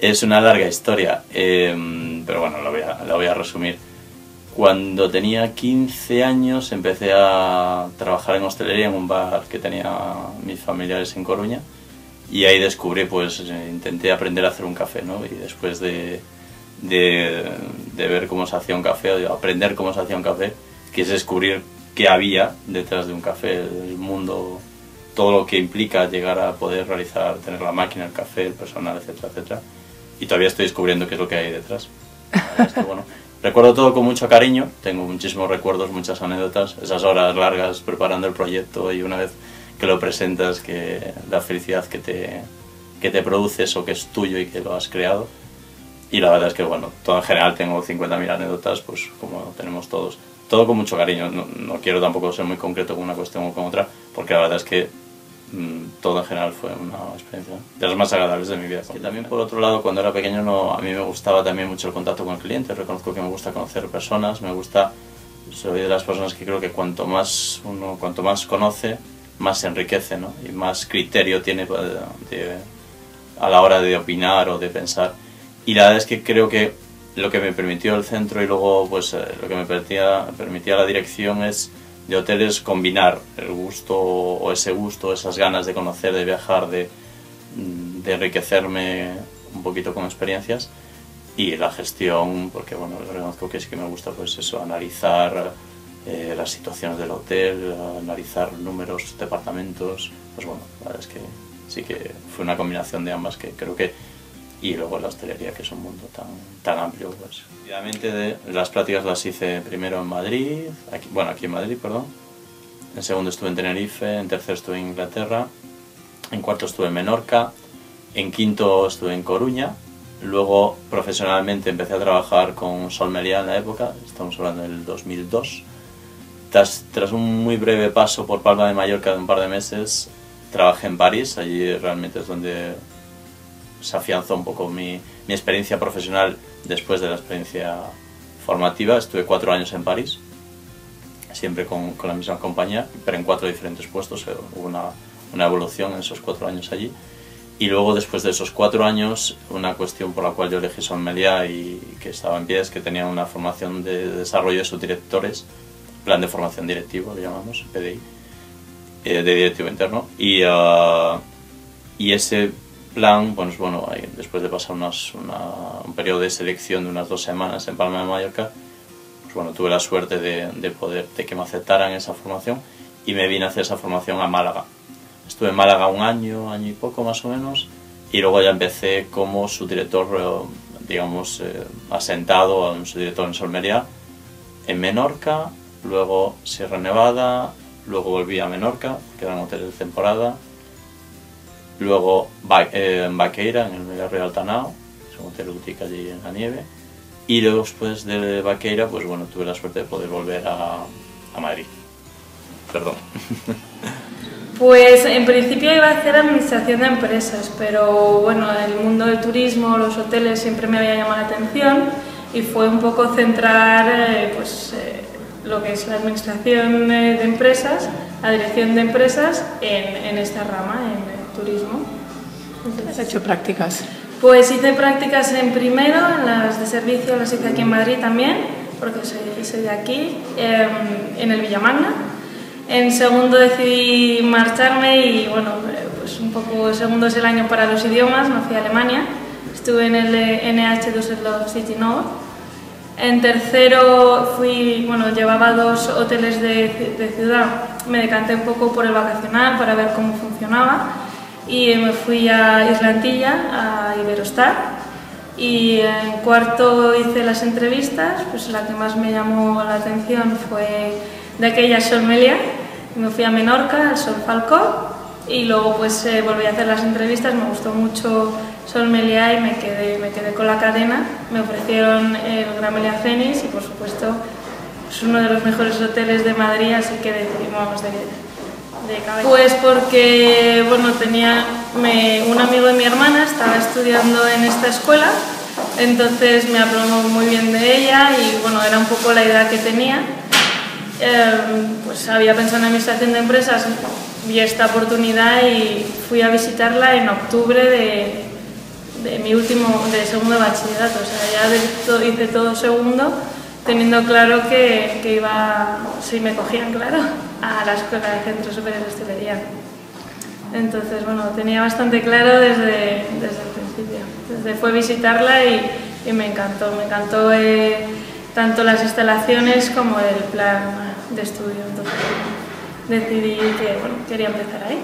Es una larga historia, eh, pero bueno, la voy, a, la voy a resumir. Cuando tenía 15 años empecé a trabajar en hostelería en un bar que tenía mis familiares en Coruña y ahí descubrí, pues eh, intenté aprender a hacer un café, ¿no? Y después de, de, de ver cómo se hacía un café, o de aprender cómo se hacía un café, quise descubrir qué había detrás de un café, el mundo, todo lo que implica llegar a poder realizar, tener la máquina, el café, el personal, etcétera, etcétera. Y todavía estoy descubriendo qué es lo que hay detrás. bueno. Recuerdo todo con mucho cariño, tengo muchísimos recuerdos, muchas anécdotas, esas horas largas preparando el proyecto y una vez que lo presentas, que la felicidad que te, que te produce eso que es tuyo y que lo has creado. Y la verdad es que, bueno, todo en general tengo 50.000 anécdotas, pues como tenemos todos. Todo con mucho cariño, no, no, quiero tampoco ser muy concreto con una cuestión o con otra, porque la verdad es que todo en general fue una experiencia de las más agradables de mi vida. Y también, por otro lado, cuando era pequeño, no, a mí me gustaba también mucho el contacto con el cliente. Reconozco que me gusta conocer personas, me gusta, soy de las personas que creo que cuanto más uno, cuanto más conoce, más se enriquece ¿no? y más criterio tiene de, a la hora de opinar o de pensar. Y la verdad es que creo que lo que me permitió el centro y luego pues eh, lo que me permitía, permitía la dirección es de hoteles combinar el gusto o ese gusto, esas ganas de conocer, de viajar, de, de enriquecerme un poquito con experiencias y la gestión, porque bueno, reconozco que sí que me gusta pues eso, analizar eh, las situaciones del hotel, analizar números, departamentos, pues bueno, la verdad es que sí que fue una combinación de ambas que creo que y luego la hostelería que es un mundo tan, tan amplio pues. Obviamente de, las prácticas las hice primero en Madrid aquí, bueno aquí en Madrid perdón. En segundo estuve en Tenerife en tercero estuve en Inglaterra en cuarto estuve en Menorca en quinto estuve en Coruña. Luego profesionalmente empecé a trabajar con Sol Meliá en la época estamos hablando del 2002 tras, tras un muy breve paso por Palma de Mallorca de un par de meses trabajé en París allí realmente es donde se afianzó un poco mi, mi, experiencia profesional después de la experiencia formativa. Estuve cuatro años en París, siempre con, con la misma compañía, pero en cuatro diferentes puestos. Eh, hubo una, una, evolución en esos cuatro años allí. Y luego, después de esos cuatro años, una cuestión por la cual yo elegí Son Melia y que estaba en pie es que tenía una formación de desarrollo de subdirectores, plan de formación directivo, lo llamamos, PDI, eh, de directivo interno. Y, uh, y ese plan, pues bueno, después de pasar unas, una, un periodo de selección de unas dos semanas en Palma de Mallorca, pues bueno, tuve la suerte de, de, poder, de que me aceptaran esa formación y me vine a hacer esa formación a Málaga. Estuve en Málaga un año, año y poco más o menos, y luego ya empecé como subdirector, eh, digamos, eh, asentado, un subdirector en Solmería, en Menorca, luego Sierra Nevada, luego volví a Menorca, que era un hotel de temporada, Luego eh, en Baqueira, en el Mega Real Tanao, es un hotel boutique allí en la nieve. Y luego después de Baqueira, pues bueno, tuve la suerte de poder volver a, a Madrid. Perdón. Pues en principio iba a hacer administración de empresas, pero bueno, el mundo del turismo, los hoteles siempre me había llamado la atención y fue un poco centrar eh, pues, eh, lo que es la administración de empresas, la dirección de empresas en, en esta rama, en, turismo. ¿Has hecho prácticas? Pues hice prácticas en primero, en las de servicio las hice aquí en Madrid también, porque soy, soy de aquí, eh, en el Villamagna. En segundo decidí marcharme y bueno, pues un poco, segundo es el año para los idiomas, me fui a Alemania, estuve en el NH Düsseldorf City Nord. En tercero fui, bueno, llevaba dos hoteles de, de ciudad, me decanté un poco por el vacacional para ver cómo funcionaba y me fui a Islantilla, a Iberostar. Y en cuarto hice las entrevistas, pues la que más me llamó la atención fue de aquella Solmelia. Me fui a Menorca, al Sol Falcó, y luego pues eh, volví a hacer las entrevistas, me gustó mucho Solmelia y me quedé, me quedé con la cadena. Me ofrecieron el Gran Meliá Fénix y por supuesto es uno de los mejores hoteles de Madrid, así que decidimos de, pues porque, bueno, tenía un amigo de mi hermana, estaba estudiando en esta escuela, entonces me habló muy bien de ella y, bueno, era un poco la idea que tenía. Eh, pues había pensado en administración de empresas, vi esta oportunidad y fui a visitarla en octubre de, de mi último, de segundo bachillerato, o sea, ya hice todo segundo teniendo claro que, que iba, si me cogían claro, a la Escuela de Centro Superior de Hostelería. Entonces, bueno, tenía bastante claro desde, desde el principio. Desde fue visitarla y, y me encantó, me encantó eh, tanto las instalaciones como el plan de estudio. Entonces, decidí que bueno, quería empezar ahí.